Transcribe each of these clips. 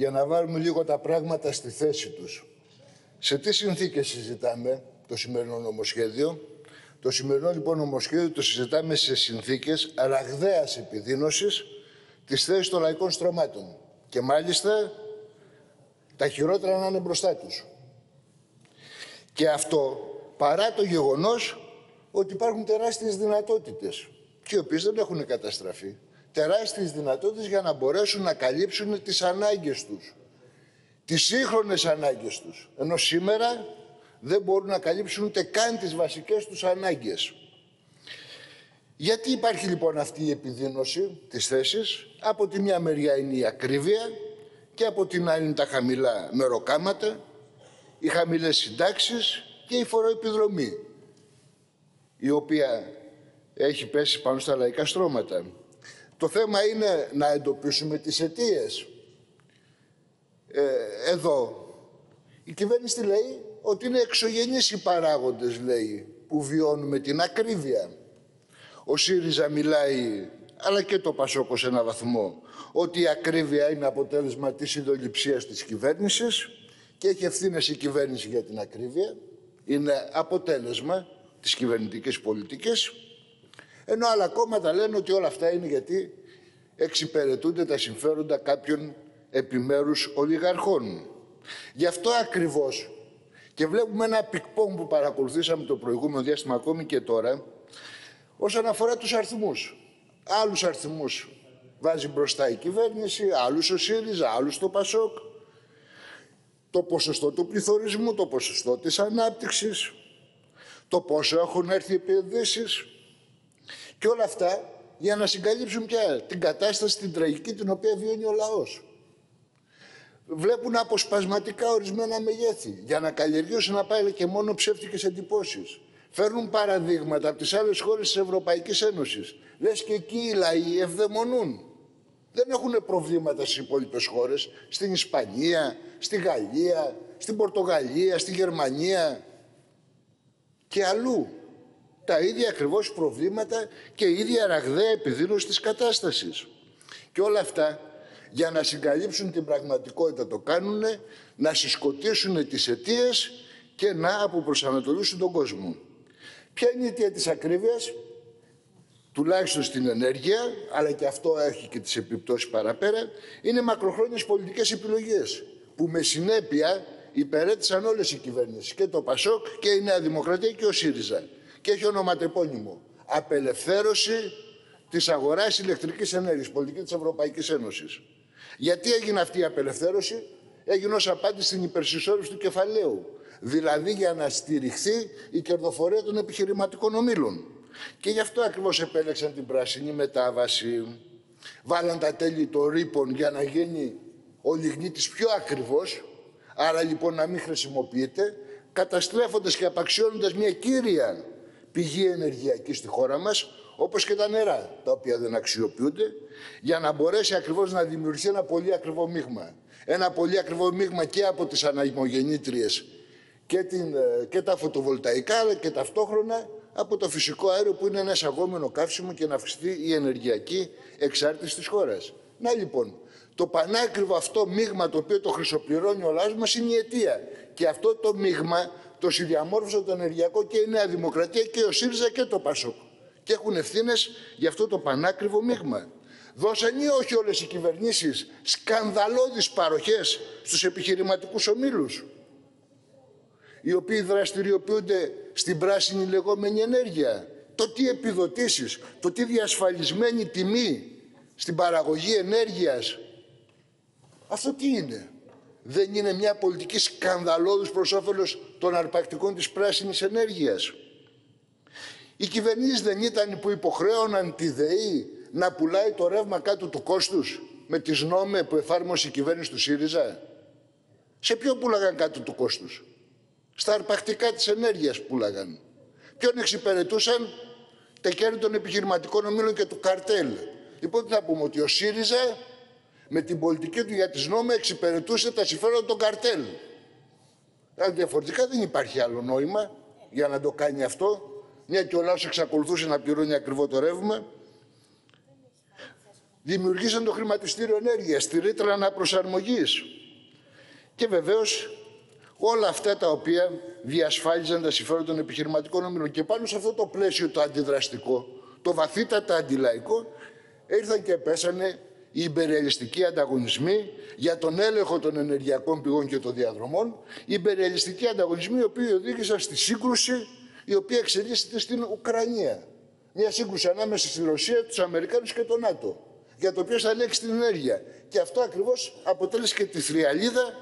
για να βάλουμε λίγο τα πράγματα στη θέση τους. Σε τι συνθήκες συζητάμε το σημερινό νομοσχέδιο; Το σημερινό λοιπόν νομοσχέδιο το συζητάμε σε συνθήκες ραγδαίας επιδείνωσης της θέσης των λαϊκών στρωμάτων. Και μάλιστα τα χειρότερα να είναι μπροστά τους. Και αυτό παρά το γεγονός ότι υπάρχουν τεράστιες δυνατότητες και οι οποίες δεν έχουν καταστραφεί. Τεράστιες δυνατότητες για να μπορέσουν να καλύψουν τις ανάγκες τους. Τις σύγχρονες ανάγκες τους. Ενώ σήμερα δεν μπορούν να καλύψουν ούτε καν τις βασικές τους ανάγκες. Γιατί υπάρχει λοιπόν αυτή η επιδείνωση της θέσης; Από τη μια μεριά είναι η ακρίβεια και από την άλλη είναι τα χαμηλά μεροκάματα, οι χαμηλές συντάξεις και η φοροεπιδρομή, η οποία έχει πέσει πάνω στα λαϊκά στρώματα. Το θέμα είναι να εντοπίσουμε τις αιτίες. Ε, εδώ, η κυβέρνηση λέει ότι είναι εξωγενείς οι παράγοντες, λέει, που βιώνουμε την ακρίβεια. Ο ΣΥΡΙΖΑ μιλάει, αλλά και το Πασόκο σε ένα βαθμό, ότι η ακρίβεια είναι αποτέλεσμα της ιδοληψίας της κυβέρνησης και έχει ευθύνες η κυβέρνηση για την ακρίβεια. Είναι αποτέλεσμα της κυβερνητικής πολιτικής. Ενώ άλλα κόμματα λένε ότι όλα αυτά είναι γιατί εξυπηρετούνται τα συμφέροντα κάποιων επιμέρους ολιγαρχών. Γι' αυτό ακριβώς και βλέπουμε ένα πικπόμ που παρακολουθήσαμε το προηγούμενο διάστημα ακόμη και τώρα όσον αφορά τους αριθμούς. Άλλους αριθμούς βάζει μπροστά η κυβέρνηση, άλλους ο ΣΥΡΙΖΑ, άλλους το ΠΑΣΟΚ. Το ποσοστό του πληθωρισμού, το ποσοστό της ανάπτυξης, το πόσο έχουν έρθει οι επενδύσεις και όλα αυτά για να συγκαλύψουν πια την κατάσταση, την τραγική την οποία βιώνει ο λαός. Βλέπουν αποσπασματικά ορισμένα μεγέθη για να καλλιεργήσουν να πάει και μόνο ψεύτικες εντυπώσεις. Φέρνουν παραδείγματα από τις άλλες χώρες της Ευρωπαϊκής Ένωσης. Λες και εκεί οι λαοί ευδαιμονούν. Δεν έχουν προβλήματα στις υπόλοιπες χώρες. Στην Ισπανία, στη Γαλλία, στην Πορτογαλία, στη Γερμανία και αλλού. Τα ίδια ακριβώς προβλήματα και η ίδια ραγδαία επιδείνωση της κατάστασης. Και όλα αυτά για να συγκαλύψουν την πραγματικότητα το κάνουν, να συσκοτήσουν τις αιτίες και να αποπροσανατολίσουν τον κόσμο. Ποια είναι η αιτία της ακρίβειας, τουλάχιστον στην ενέργεια, αλλά και αυτό έχει και τις επιπτώσεις παραπέρα, είναι μακροχρόνιες πολιτικές επιλογές, που με συνέπεια υπερέτησαν όλες οι κυβέρνησεις, και το ΠΑΣΟΚ και η Νέα Δημοκρατία και ο ΣΥΡΙΖΑ. Και έχει ονοματεπώνυμο. Απελευθέρωση της αγοράς ηλεκτρικής ενέργειας, πολιτική της Ευρωπαϊκής Ένωσης. Γιατί έγινε αυτή η απελευθέρωση, έγινε ως απάντηση στην υπερσυσσόρευση του κεφαλαίου. Δηλαδή για να στηριχθεί η κερδοφορία των επιχειρηματικών ομίλων. Και γι' αυτό ακριβώς επέλεξαν την πράσινη μετάβαση. Βάλαν τα τέλη των ρήπων για να γίνει ο λιγνίτης πιο ακριβώς, άρα λοιπόν να μην χρησιμοποιείται, καταστρέφοντας και απαξιώνοντας μια κύρια πηγή ενεργειακή στη χώρα μας, όπως και τα νερά, τα οποία δεν αξιοποιούνται, για να μπορέσει ακριβώς να δημιουργηθεί ένα πολύ ακριβό μείγμα. Ένα πολύ ακριβό μείγμα και από τις αναγμογεννήτριες και, την, ε, και τα φωτοβολταϊκά, αλλά και ταυτόχρονα από το φυσικό αέριο που είναι ένα εισαγόμενο καύσιμο και να αυξηθεί η ενεργειακή εξάρτηση της χώρας. Να λοιπόν, το πανάκριβο αυτό μείγμα το οποίο το χρυσοπληρώνει ο λαός μας είναι η αιτία. Και αυτό το μείγμα το συνδιαμόρφωσε το ενεργειακό και η Νέα Δημοκρατία και ο ΣΥΡΙΖΑ και το ΠΑΣΟΚ. Και έχουν ευθύνες για αυτό το πανάκριβο μείγμα. Δώσαν ή όχι όλες οι κυβερνήσεις σκανδαλώδεις παροχές στους επιχειρηματικούς ομίλους οι οποίοι δραστηριοποιούνται στην πράσινη λεγόμενη ενέργεια. Το τι επιδοτήσεις, το τι διασφαλισμένη τιμή στην παραγωγή ενέργειας. Αυτό τι είναι; Δεν είναι μια πολιτική σκανδαλώδους προς όφελος των αρπακτικών της πράσινης ενέργειας. Οι κυβερνήσεις δεν ήταν που υποχρέωναν τη ΔΕΗ να πουλάει το ρεύμα κάτω του κόστους με τις νόμες που εφάρμοσε η κυβέρνηση του ΣΥΡΙΖΑ. Σε ποιο πουλάγαν κάτω του κόστους; Στα αρπακτικά της ενέργειας πουλάγαν. Ποιον εξυπηρετούσαν; Τα κέρδη των επιχειρηματικών ομίλων και του καρτέλ. Λοιπόν, τι θα πούμε, ότι ο ΣΥΡΙΖΑ με την πολιτική του για τις νόμε εξυπηρετούσε τα συμφέροντα των καρτέλ. Αν διαφορετικά δεν υπάρχει άλλο νόημα για να το κάνει αυτό, μια και ο λαός εξακολουθούσε να πληρώνει ακριβό το ρεύμα. δημιουργήσαν το χρηματιστήριο ενέργειας, τη ρήτρα αναπροσαρμογής και βεβαίως όλα αυτά τα οποία διασφάλιζαν τα συμφέροντα των επιχειρηματικών ομίλων. Και πάνω σε αυτό το πλαίσιο το αντιδραστικό, το βαθύτατα αντιλαϊκό, ήρθαν και πέσανε οι υπερεαλιστικοί ανταγωνισμοί για τον έλεγχο των ενεργειακών πηγών και των διαδρομών, οι υπερεαλιστικοί ανταγωνισμοί οι οποίοι οδήγησαν στη σύγκρουση η οποία εξελίσσεται στην Ουκρανία. Μια σύγκρουση ανάμεσα στη Ρωσία, τους Αμερικάνους και τον ΝΑΤΟ. Για το οποίο θα λέξει την ενέργεια. Και αυτό ακριβώς αποτέλεσε και τη θριαλίδα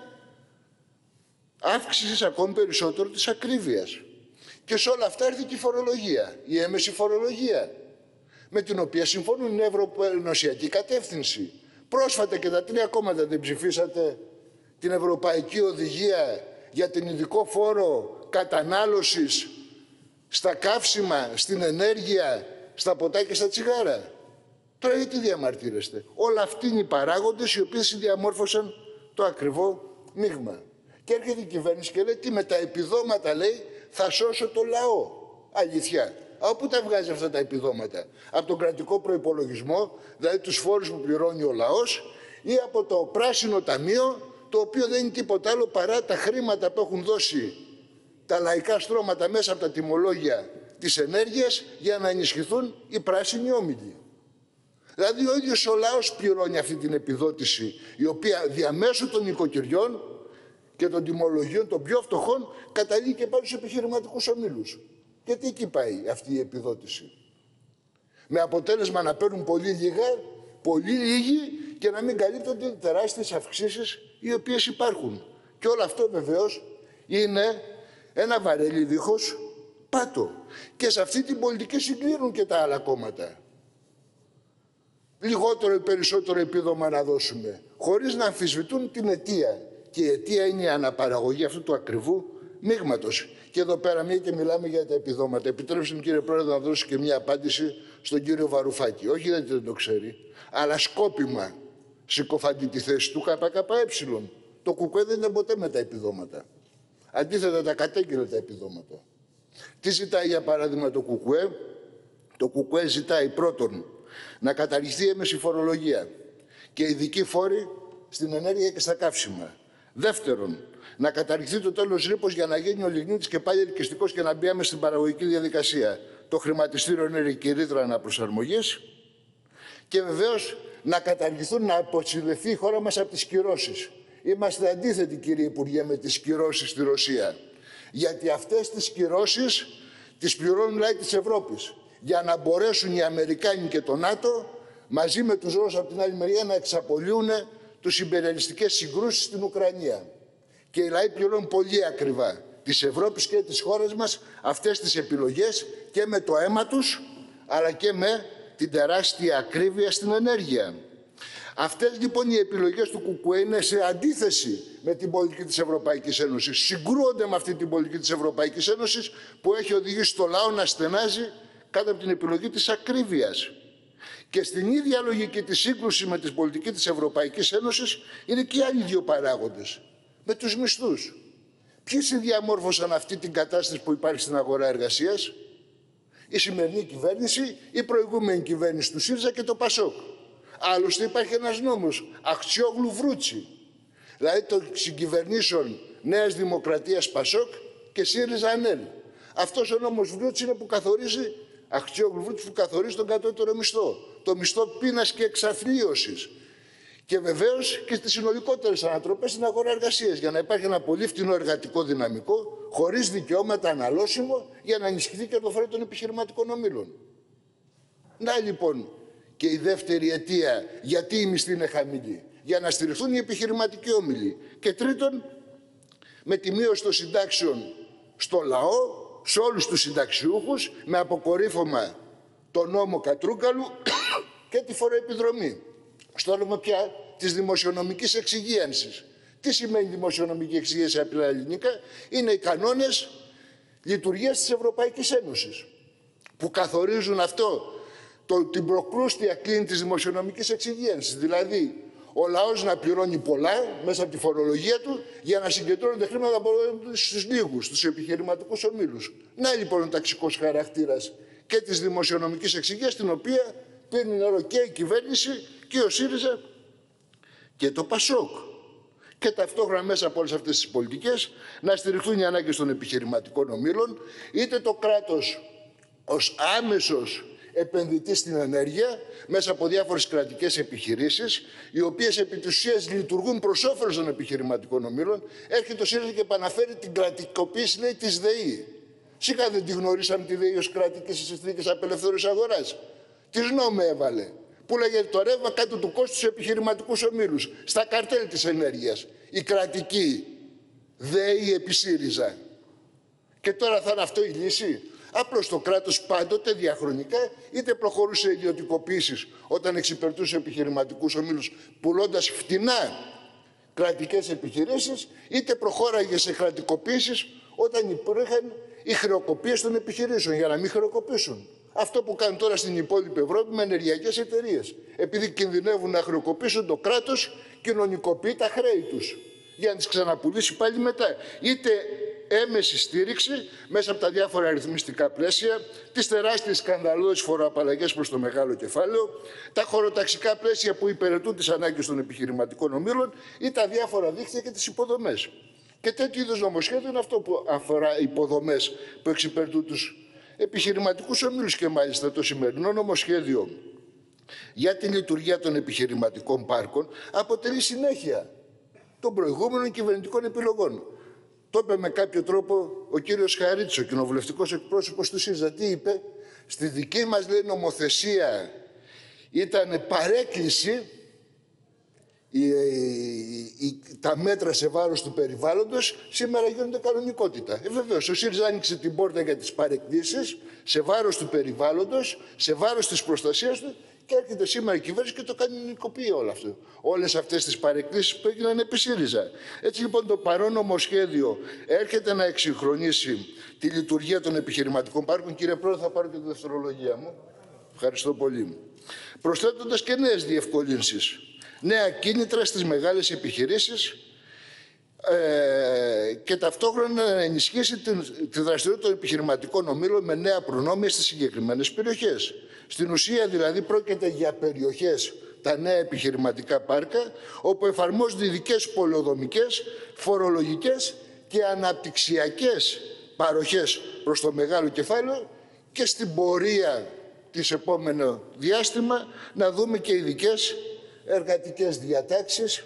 αύξησης ακόμη περισσότερο της ακρίβειας. Και σε όλα αυτά έρθει και η φορολογία, η έμεση φορολογία με την οποία συμφωνούν η Ευρωπαϊκή κατεύθυνση. Πρόσφατα και τα τρία κόμματα δεν ψηφίσατε την Ευρωπαϊκή Οδηγία για την ειδικό φόρο κατανάλωσης στα καύσιμα, στην ενέργεια, στα ποτά και στα τσιγάρα. Τώρα γιατί διαμαρτύρεστε. Όλα αυτοί είναι οι παράγοντες οι οποίοι συνδιαμόρφωσαν το ακριβό μείγμα. Και έρχεται η κυβέρνηση και λέει τι με τα επιδόματα λέει θα σώσω το λαό. Αλήθεια. Από πού τα βγάζει αυτά τα επιδόματα. Από τον κρατικό προϋπολογισμό, δηλαδή τους φόρους που πληρώνει ο λαός ή από το πράσινο ταμείο, το οποίο δεν είναι τίποτα άλλο παρά τα χρήματα που έχουν δώσει τα λαϊκά στρώματα μέσα από τα τιμολόγια της ενέργειας για να ενισχυθούν οι πράσινοι όμιλοι. Δηλαδή ο ίδιος ο λαός πληρώνει αυτή την επιδότηση η οποία διαμέσου των οικοκυριών και των τιμολογίων των πιο φτωχών καταλήγει και πάνω στους επιχειρηματικούς ομίλους. Γιατί εκεί πάει αυτή η επιδότηση; Με αποτέλεσμα να παίρνουν πολύ λίγα, πολύ λίγοι και να μην καλύπτονται τεράστιες αυξήσεις οι οποίες υπάρχουν. Και όλο αυτό βεβαίως είναι ένα βαρέλι δίχως πάτο. Και σε αυτή την πολιτική συγκλίνουν και τα άλλα κόμματα. Λιγότερο ή περισσότερο επίδομα να δώσουμε, χωρίς να αμφισβητούν την αιτία. Και η αιτία είναι η αναπαραγωγή αυτού του ακριβού μείγματος. Και εδώ πέρα, μία και μιλάμε για τα επιδόματα. Επιτρέψτε μου, κύριε Πρόεδρε, να δώσω και μία απάντηση στον κύριο Βαρουφάκη. Όχι γιατί δεν το ξέρει, αλλά σκόπιμα συκοφαντεί τη θέση του ΚΚΕ. Το ΚΚΕ δεν ήταν ποτέ με τα επιδόματα. Αντίθετα, τα κατέγγειλε τα επιδόματα. Τι ζητάει, για παράδειγμα, το ΚΚΕ; Το ΚΚΕ ζητάει πρώτον να καταργηθεί η έμεση φορολογία και ειδική φόρη στην ενέργεια και στα καύσιμα. Δεύτερον, να καταργηθεί το τέλος ρήπο για να γίνει ο λιγνίτης και πάλι ελκυστικός και να μπει άμεσα στην παραγωγική διαδικασία. Το χρηματιστήριο είναι η ρήτρα αναπροσαρμογής. Και βεβαίως να καταργηθούν, να αποσυνδεθεί η χώρα μας από τις κυρώσεις. Είμαστε αντίθετοι, κύριε Υπουργέ, με τις κυρώσεις στη Ρωσία. Γιατί αυτές τις κυρώσεις τις πληρώνουν λαοί της Ευρώπης. Για να μπορέσουν οι Αμερικάνοι και το ΝΑΤΟ μαζί με τους Ρώσους από την άλλη μεριά να εξαπολύουν τους υπερελιστικέ συγκρούσεις στην Ουκρανία και οι λαοί πληρώνουν πολύ ακριβά της Ευρώπης και της χώρας μας αυτές τις επιλογές και με το αίμα τους αλλά και με την τεράστια ακρίβεια στην ενέργεια. Αυτές λοιπόν οι επιλογές του ΚΚΕ είναι σε αντίθεση με την πολιτική της Ευρωπαϊκής Ένωσης. Συγκρούονται με αυτή την πολιτική της Ευρωπαϊκής Ένωσης που έχει οδηγήσει το λαό να στενάζει κάτω από την επιλογή της ακρίβειας. Και στην ίδια λογική της σύγκρουση με την πολιτική της Ευρωπαϊκής Ένωσης είναι και άλλοι δύο παράγοντες με τους μισθούς. Ποιοι συνδιαμόρφωσαν αυτή την κατάσταση που υπάρχει στην αγορά εργασίας; Η σημερινή κυβέρνηση, η προηγούμενη κυβέρνηση του ΣΥΡΙΖΑ και το ΠΑΣΟΚ. Άλλωστε υπάρχει ένας νόμος, Αχτσιόγλου Βρούτσι. Δηλαδή των συγκυβερνήσεων Νέας Δημοκρατίας ΠΑΣΟΚ και ΣΥΡΙΖΑ ΑΝΕΛ. Αυτός ο νόμος Βρούτσι είναι που καθορίζει, Αχτσιόγλου Βρούτσι που καθορίζει τον κατώτερο μισθό. Το μισθό πείνας και εξαθλίωσης και βεβαίως και στις συνολικότερες ανατροπές στην αγορά εργασίας. Για να υπάρχει ένα πολύ φτηνό εργατικό δυναμικό, χωρίς δικαιώματα αναλώσιμο, για να ενισχυθεί και το φόρο των επιχειρηματικών ομήλων. Να λοιπόν και η δεύτερη αιτία γιατί η μισθή είναι χαμηλή. Για να στηριχθούν οι επιχειρηματικοί όμιλοι. Και τρίτον, με τη μείωση των συντάξεων στο λαό, σε όλους τους συνταξιούχους, με αποκορύφωμα το νόμο Κατρούγκαλου και τη φοροεπιδρομή στο όνομα πια της δημοσιονομικής εξυγίανσης. Τι σημαίνει δημοσιονομική εξυγίανση από τα ελληνικά; Είναι οι κανόνες λειτουργίας της Ευρωπαϊκής Ένωσης που καθορίζουν αυτό το, την προκρούστια κλίνη της δημοσιονομικής εξυγίανσης. Δηλαδή, ο λαός να πληρώνει πολλά μέσα από τη φορολογία του για να συγκεντρώνονται χρήματα από στους λίγους, στους επιχειρηματικούς ομίλους. Να λοιπόν ο ταξικός χαρακτήρας και της δημοσιονομικής εξυγείας, την οποία παίρνει νερό και η κυβέρνηση και ο ΣΥΡΙΖΑ και το ΠΑΣΟΚ. Και ταυτόχρονα μέσα από όλες αυτές τις πολιτικές να στηριχθούν οι ανάγκες των επιχειρηματικών ομήλων, είτε το κράτος ως άμεσος επενδυτής στην ενέργεια μέσα από διάφορες κρατικές επιχειρήσεις, οι οποίες επί της ουσίας λειτουργούν προς όφελος των επιχειρηματικών ομήλων, έρχεται ο ΣΥΡΙΖΑ και επαναφέρει την κρατικοποίηση λέει, της ΔΕΗ. Σίγα δεν τη γνωρίσαμε τη ΔΕΗ ως κρατική στις συνθήκες απελευθέρωσης αγοράς. Τι νόμο έβαλε. Που λέγεται το ρεύμα κάτω του κόστου στους επιχειρηματικούς ομίλους. Στα καρτέλ της ενέργειας. Η κρατική ΔΕΗ επί ΣΥΡΙΖΑ. Και τώρα θα είναι αυτό η λύση. Απλώς το κράτος πάντοτε διαχρονικά είτε προχωρούσε ιδιωτικοποίησεις όταν εξυπηρετούσε επιχειρηματικούς ομίλους πουλώντας φτηνά κρατικές επιχειρήσεις είτε προχώραγε σε κρατικοποίησεις όταν υπήρχαν οι χρεοκοπίες των επιχειρήσεων για να μην χρεοκοπήσουν. Αυτό που κάνουν τώρα στην υπόλοιπη Ευρώπη με ενεργειακές εταιρείες. Επειδή κινδυνεύουν να χρεοκοπήσουν το κράτος κοινωνικοποιεί τα χρέη τους για να τις ξαναπουλήσει πάλι μετά. Είτε έμεση στήριξη μέσα από τα διάφορα αριθμιστικά πλαίσια, τις τεράστιες σκανδαλώδεις φοροαπαλλαγές προς το μεγάλο κεφάλαιο, τα χωροταξικά πλαίσια που υπηρετούν τις ανάγκες των επιχειρηματικών ομήλων ή τα διάφορα δίκτυα και τις υποδομές. Και τέτοιου είδους νομοσχέδιο είναι αυτό που αφορά υποδομές που εξυπηρετούν τους επιχειρηματικούς ομίλους. Και μάλιστα το σημερινό νομοσχέδιο για τη λειτουργία των επιχειρηματικών πάρκων αποτελεί συνέχεια των προηγούμενων κυβερνητικών επιλογών. Το είπε με κάποιο τρόπο ο κύριος Χαρίτσος, ο κοινοβουλευτικός εκπρόσωπος του ΣΥΡΙΖΑ. Τι είπε, στη δική μας λέει, νομοθεσία ήταν παρέκκληση η, η, τα μέτρα σε βάρος του περιβάλλοντος σήμερα γίνονται κανονικότητα. Ε, βεβαίως, ο ΣΥΡΙΖΑ άνοιξε την πόρτα για τις παρεκκλήσεις σε βάρος του περιβάλλοντος, σε βάρος της προστασίας του και έρχεται σήμερα η κυβέρνηση και το κανονικοποιεί όλο αυτό. Όλες αυτές τις παρεκκλήσεις που έγιναν επί ΣΥΡΙΖΑ. Έτσι λοιπόν το παρόν νομοσχέδιο έρχεται να εξυγχρονίσει τη λειτουργία των επιχειρηματικών πάρκων. Κύριε Πρόεδρε, θα πάρω και τη δευτερολογία μου. Ευχαριστώ πολύ. Προσθέτοντας και νέες διευκολύνσεις. Νέα κίνητρα στις μεγάλες επιχειρήσεις ε, και ταυτόχρονα να ενισχύσει τη, τη δραστηριότητα των επιχειρηματικών ομήλων με νέα προνόμια στις συγκεκριμένες περιοχές. Στην ουσία δηλαδή πρόκειται για περιοχές τα νέα επιχειρηματικά πάρκα, όπου εφαρμόζονται ειδικές πολεοδομικές, φορολογικές και αναπτυξιακές παροχές προς το μεγάλο κεφάλαιο και στην πορεία της επόμενο διάστημα να δούμε και ειδικές εργατικές διατάξεις,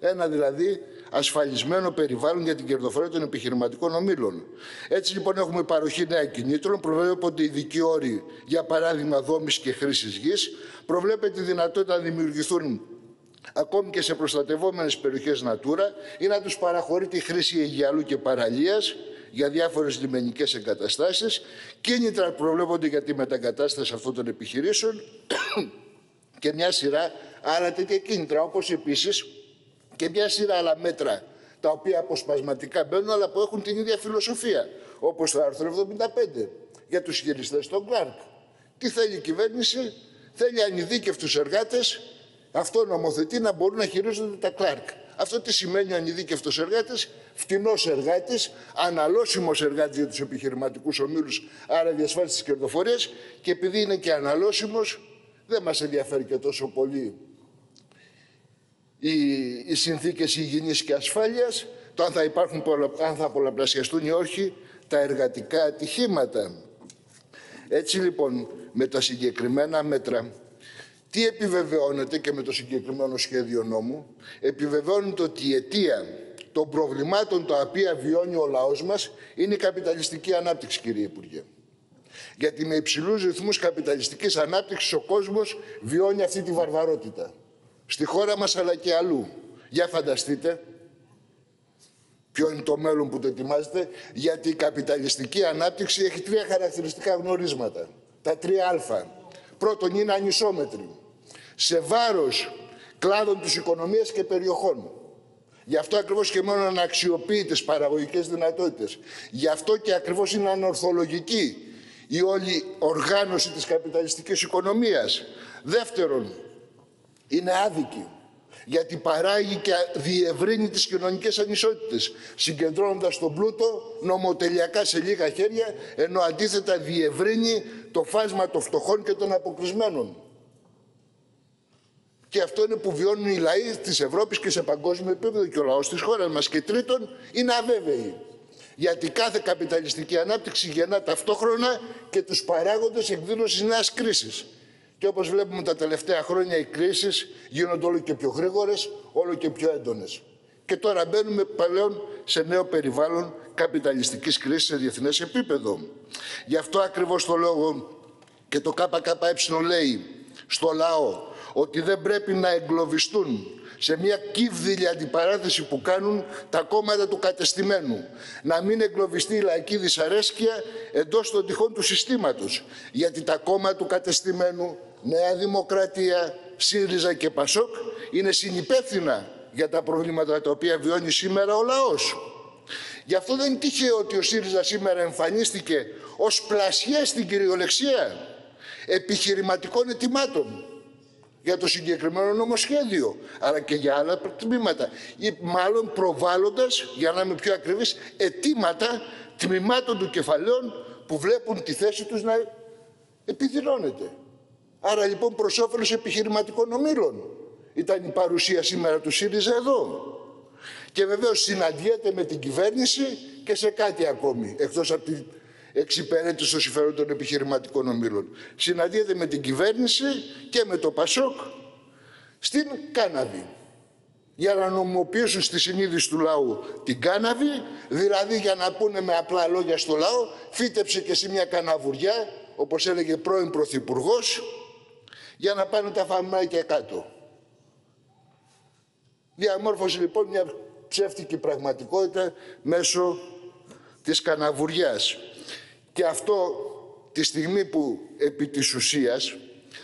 ένα δηλαδή ασφαλισμένο περιβάλλον για την κερδοφορία των επιχειρηματικών ομήλων. Έτσι λοιπόν έχουμε παροχή νέα κινήτρων, προβλέπονται ειδικοί όροι για παράδειγμα δόμηση και χρήσης γης, προβλέπεται η δυνατότητα να δημιουργηθούν ακόμη και σε προστατευόμενες περιοχές Natura ή να τους παραχωρεί τη χρήση αιγιαλού και παραλίας για διάφορες λιμενικές εγκαταστάσεις. Κίνητρα προβλέπονται για τη μεταγκατάσταση αυτών των επιχειρήσεων και μια σειρά άλλα τέτοια κίνητρα, όπως επίσης και μια σειρά άλλα μέτρα τα οποία αποσπασματικά μπαίνουν αλλά που έχουν την ίδια φιλοσοφία. Όπως το άρθρο 75 για τους χειριστές των Κλάρκ. Τι θέλει η κυβέρνηση, θέλει ανειδίκευτους εργάτες, αυτό νομοθετεί να μπορούν να χειρίζονται τα Κλάρκ. Αυτό τι σημαίνει ανειδίκευτος εργάτη, φτηνός εργάτης, αναλώσιμος εργάτης για τους επιχειρηματικούς ομίλους, άρα διασφάλισης της κερδοφορίας. Και επειδή είναι και αναλώσιμος, δεν μας ενδιαφέρει και τόσο πολύ οι, οι συνθήκες υγιεινής και ασφάλειας, το αν θα, υπάρχουν, αν θα πολλαπλασιαστούν ή όχι τα εργατικά ατυχήματα. Έτσι λοιπόν με τα συγκεκριμένα μέτρα τι επιβεβαιώνεται και με το συγκεκριμένο σχέδιο νόμου; Επιβεβαιώνεται ότι η αιτία των προβλημάτων τα οποία βιώνει ο λαός μας είναι η καπιταλιστική ανάπτυξη κύριε Υπουργέ. Γιατί με υψηλούς ρυθμούς καπιταλιστικής ανάπτυξης ο κόσμος βιώνει αυτή τη βαρβαρότητα στη χώρα μας αλλά και αλλού. Για φανταστείτε ποιο είναι το μέλλον που το ετοιμάζετε, γιατί η καπιταλιστική ανάπτυξη έχει τρία χαρακτηριστικά γνωρίσματα. Τα τρία α. Πρώτον είναι ανισόμετρη. Σε βάρος κλάδων της οικονομίας και περιοχών. Γι' αυτό ακριβώς και μόνο να αξιοποιεί τις παραγωγικές δυνατότητες. Γι' αυτό και ακριβώς είναι ανορθολογική η όλη οργάνωση της καπιταλιστικής οικονομίας. Δεύτερον, είναι άδικη γιατί παράγει και διευρύνει τις κοινωνικές ανισότητες, συγκεντρώνοντας τον πλούτο νομοτελειακά σε λίγα χέρια, ενώ αντίθετα διευρύνει το φάσμα των φτωχών και των αποκλεισμένων. Και αυτό είναι που βιώνουν οι λαοί της Ευρώπης και σε παγκόσμιο επίπεδο και ο λαός της χώρας μας. Και τρίτον, είναι αβέβαιοι. Γιατί κάθε καπιταλιστική ανάπτυξη γεννά ταυτόχρονα και τους παράγοντες εκδήλωσης νέας κρίσης. Και όπως βλέπουμε τα τελευταία χρόνια οι κρίσεις γίνονται όλο και πιο γρήγορες, όλο και πιο έντονες. Και τώρα μπαίνουμε πλέον σε νέο περιβάλλον καπιταλιστικής κρίσης σε διεθνές επίπεδο. Γι' αυτό ακριβώς το λόγο και το ΚΚΕ λέει στο λαό ότι δεν πρέπει να εγκλωβιστούν σε μια κύβδηλη αντιπαράθεση που κάνουν τα κόμματα του κατεστημένου. Να μην εγκλωβιστεί η λαϊκή δυσαρέσκεια εντός των τυχών του συστήματος. Γιατί τα κόμματα του κατεστημένου, Νέα Δημοκρατία, ΣΥΡΙΖΑ και ΠΑΣΟΚ είναι συνυπεύθυνα για τα προβλήματα τα οποία βιώνει σήμερα ο λαός. Γι' αυτό δεν είναι τυχαίο ότι ο ΣΥΡΙΖΑ σήμερα εμφανίστηκε ως πλασιέ στην κυριολεξία επιχειρηματικών ετοιμάτων για το συγκεκριμένο νομοσχέδιο, αλλά και για άλλα τμήματα. Ή μάλλον προβάλλοντας, για να είμαι πιο ακριβής, αιτήματα τμήματων του κεφαλαίων που βλέπουν τη θέση τους να επιδεινώνεται. Άρα λοιπόν προς όφελος επιχειρηματικών ομήλων ήταν η παρουσία σήμερα του ΣΥΡΙΖΑ εδώ. Και βεβαίως συναντιέται με την κυβέρνηση και σε κάτι ακόμη, εκτός από την εξυπηρέτηση των συμφέρον των επιχειρηματικών ομίλων. Συναντιέται με την κυβέρνηση και με το ΠΑΣΟΚ στην Κάναβη για να νομοποιήσουν στη συνείδηση του λαού την κάναβη, δηλαδή για να πούνε με απλά λόγια στο λαό, φύτεψε και εσύ μια καναβουριά, όπως έλεγε πρώην Πρωθυπουργός, για να πάνε τα φαμάκια κάτω. Διαμόρφωσε λοιπόν μια ψεύτικη πραγματικότητα μέσω της καναβουριάς. Και αυτό τη στιγμή που επί της ουσίας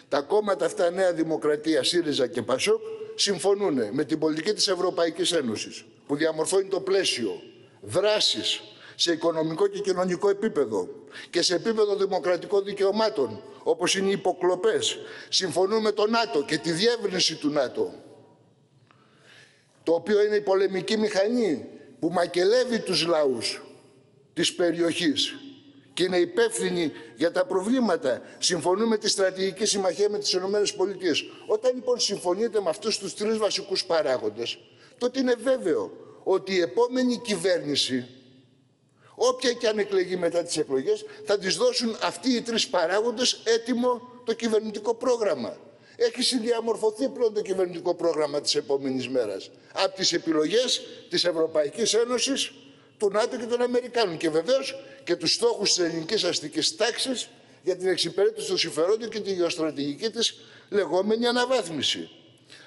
τα κόμματα αυτά Νέα Δημοκρατία, ΣΥΡΙΖΑ και ΠΑΣΟΚ συμφωνούν με την πολιτική της Ευρωπαϊκής Ένωσης που διαμορφώνει το πλαίσιο δράσης σε οικονομικό και κοινωνικό επίπεδο και σε επίπεδο δημοκρατικών δικαιωμάτων όπως είναι οι υποκλοπές. Συμφωνούν με το ΝΑΤΟ και τη διεύρυνση του ΝΑΤΟ το οποίο είναι η πολεμική μηχανή που μακελεύει τους λαούς της περιοχής και είναι υπεύθυνοι για τα προβλήματα. Συμφωνούμε με τη στρατηγική συμμαχία με τις ΗΠΑ. Όταν λοιπόν συμφωνείτε με αυτούς τους τρεις βασικούς παράγοντες, τότε είναι βέβαιο ότι η επόμενη κυβέρνηση, όποια και αν εκλεγεί μετά τις εκλογές, θα τις δώσουν αυτοί οι τρεις παράγοντες έτοιμο το κυβερνητικό πρόγραμμα. Έχει συνδιαμορφωθεί πλέον το κυβερνητικό πρόγραμμα της επόμενης μέρας από τις επιλογές της Ευρωπαϊκής Ένωσης του ΝΑΤΟ και των Αμερικάνων και βεβαίως και τους στόχους της ελληνικής αστικής τάξης για την εξυπηρέτηση των συμφερόντων και τη γεωστρατηγική της λεγόμενη αναβάθμιση.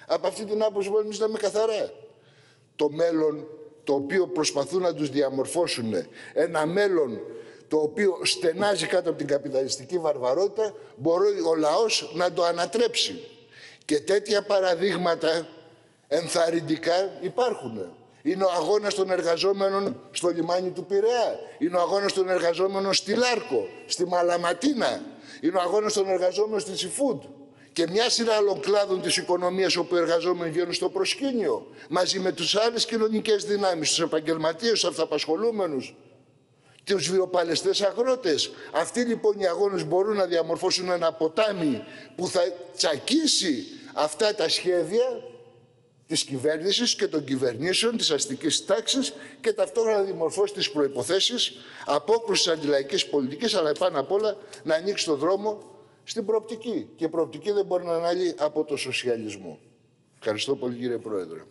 Από αυτή την άποψη μπορούμε να είμαι καθαρά. Το μέλλον το οποίο προσπαθούν να τους διαμορφώσουν ένα μέλλον το οποίο στενάζει κάτω από την καπιταλιστική βαρβαρότητα μπορεί ο λαός να το ανατρέψει. Και τέτοια παραδείγματα ενθαρρυντικά υπάρχουν. Είναι ο αγώνας των εργαζόμενων στο λιμάνι του Πειραιά. Είναι ο αγώνας των εργαζόμενων στη Λάρκο, στη Μαλαματίνα. Είναι ο αγώνας των εργαζόμενων στη Σιφούντ. Και μια σειρά άλλων κλάδων της οικονομίας όπου οι εργαζόμενοι βγαίνουν στο προσκήνιο. Μαζί με τους άλλες κοινωνικές δυνάμεις, τους επαγγελματίες, τους αυταπασχολούμενους, τους βιοπαλαιστές αγρότες. Αυτοί λοιπόν οι αγώνες μπορούν να διαμορφώσουν ένα ποτάμι που θα τσακίσει αυτά τα σχέδια της κυβέρνησης και των κυβερνήσεων της αστικής τάξης και ταυτόχρονα να δημορφώσει τις προϋποθέσεις απόκρουσης αντιλαϊκής πολιτικής αλλά πάνω απ' όλα να ανοίξει το δρόμο στην προοπτική. Και η προοπτική δεν μπορεί να είναι άλλη από το σοσιαλισμό. Ευχαριστώ πολύ κύριε Πρόεδρε.